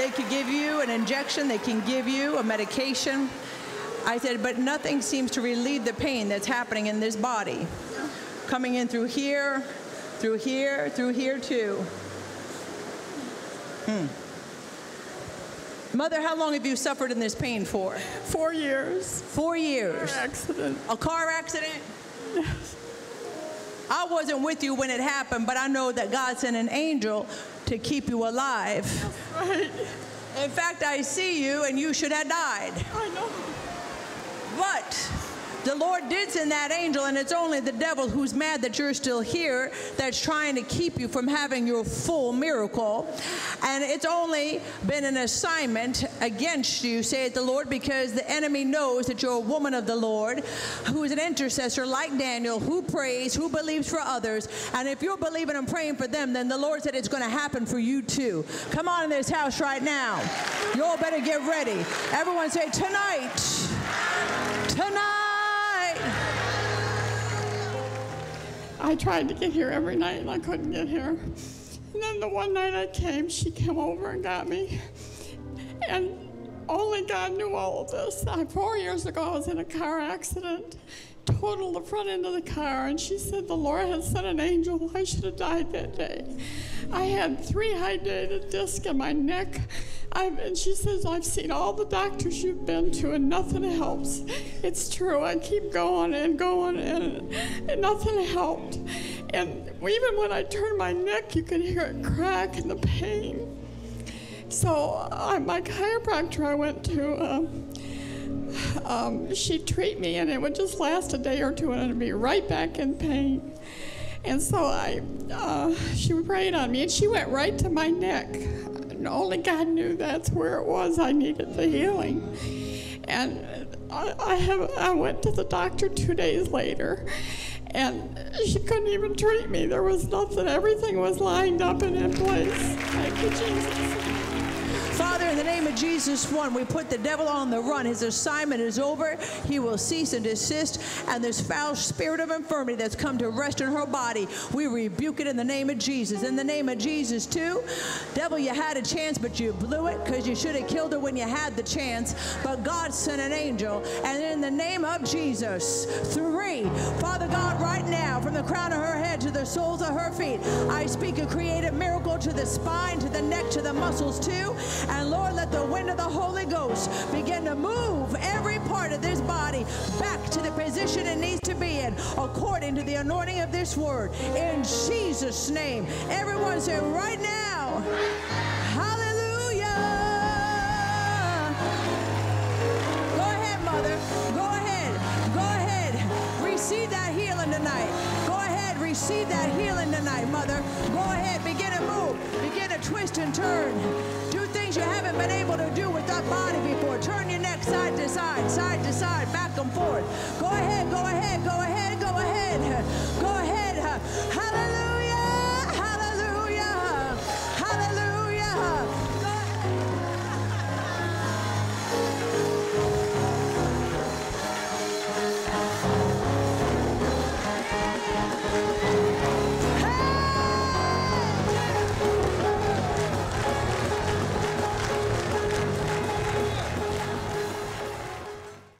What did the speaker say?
They could give you an injection, they can give you a medication. I said, but nothing seems to relieve the pain that's happening in this body. Coming in through here, through here, through here too. Hmm. Mother, how long have you suffered in this pain for? Four years. Four years. Car accident. A car accident? Yes. I wasn't with you when it happened, but I know that God sent an angel to keep you alive. Right. In fact, I see you and you should have died. I know. But the Lord did send that angel, and it's only the devil who's mad that you're still here that's trying to keep you from having your full miracle. And it's only been an assignment against you, saith the Lord, because the enemy knows that you're a woman of the Lord who is an intercessor like Daniel, who prays, who believes for others. And if you're believing and praying for them, then the Lord said it's going to happen for you too. Come on in this house right now. You all better get ready. Everyone say, Tonight, tonight. I tried to get here every night and I couldn't get here. And then the one night I came, she came over and got me. And only God knew all of this. Four years ago, I was in a car accident, totaled the front end of the car, and she said the Lord had sent an angel. I should have died that day. I had three herniated discs in my neck. I've, and she says, I've seen all the doctors you've been to, and nothing helps. It's true. I keep going and going, and, and nothing helped. And even when I turned my neck, you could hear it crack and the pain. So uh, my chiropractor I went to, um, um, she'd treat me, and it would just last a day or two, and I'd be right back in pain. And so I, uh, she prayed on me, and she went right to my neck. And only God knew that's where it was. I needed the healing. And I, I have, I went to the doctor two days later, and she couldn't even treat me. There was nothing. Everything was lined up and in place. Thank you, Jesus. Father, in the name of Jesus, one, we put the devil on the run. His assignment is over. He will cease and desist. And this foul spirit of infirmity that's come to rest in her body, we rebuke it in the name of Jesus. In the name of Jesus, too. Devil, you had a chance, but you blew it because you should have killed her when you had the chance. But God sent an angel. And in the name of Jesus, three, Father God, the crown of her head to the soles of her feet, I speak a creative miracle to the spine, to the neck, to the muscles, too. And Lord, let the wind of the Holy Ghost begin to move every part of this body back to the position it needs to be in according to the anointing of this word. In Jesus' name. Everyone say, right now, hallelujah. Go ahead, mother. Go ahead. Go ahead. Receive that healing tonight. Receive that healing tonight, mother. Go ahead. Begin to move. Begin to twist and turn. Do things you haven't been able to do with that body before. Turn your neck side to side, side to side, back and forth. Go ahead.